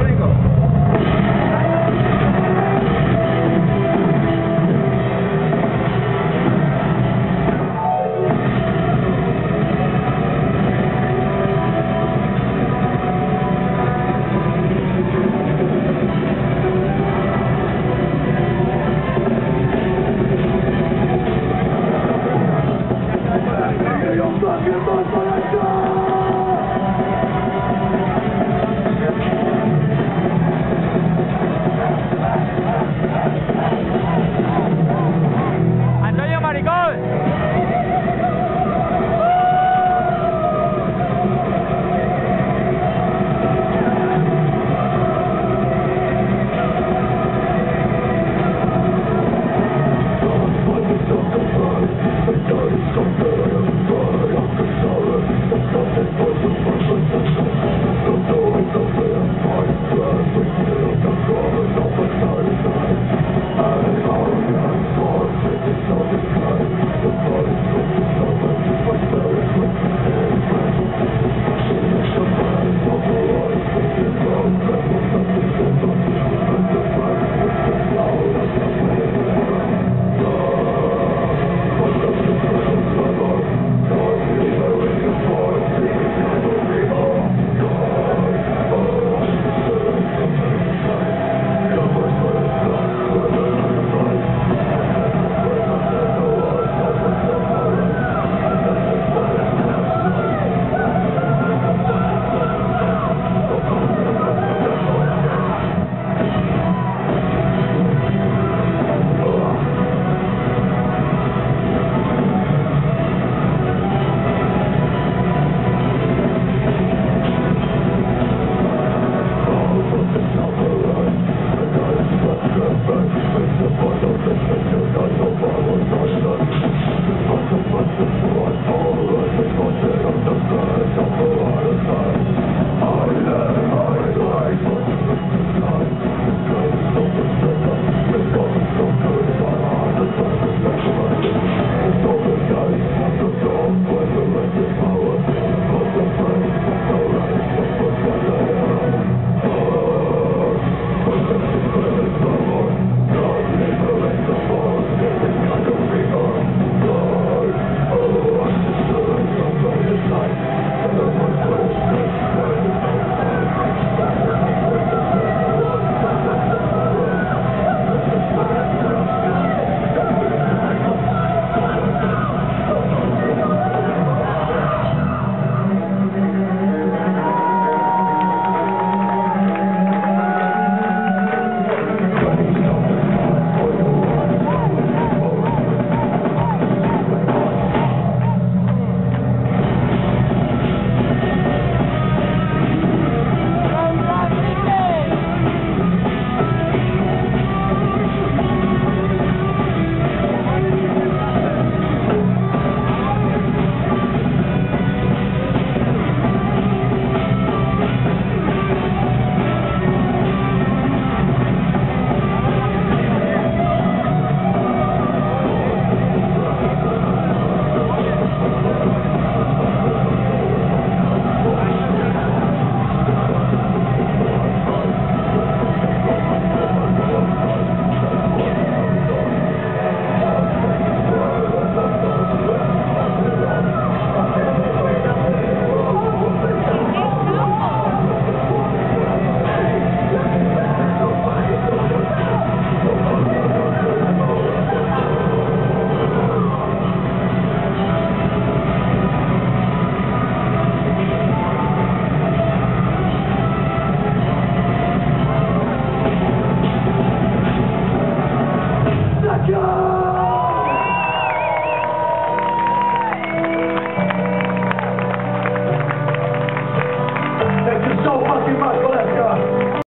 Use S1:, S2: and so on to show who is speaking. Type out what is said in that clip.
S1: Rodrigo.